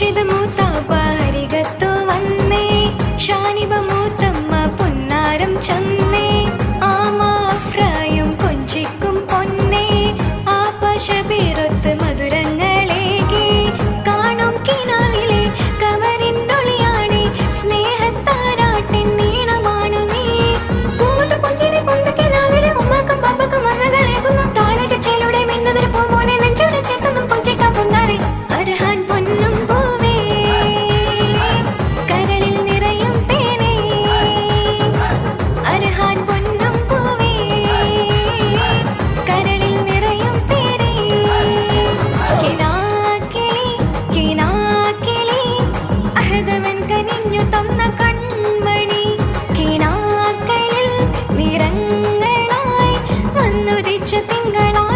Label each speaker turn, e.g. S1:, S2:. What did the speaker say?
S1: খুরশিদ মু ತಿಂಗಳ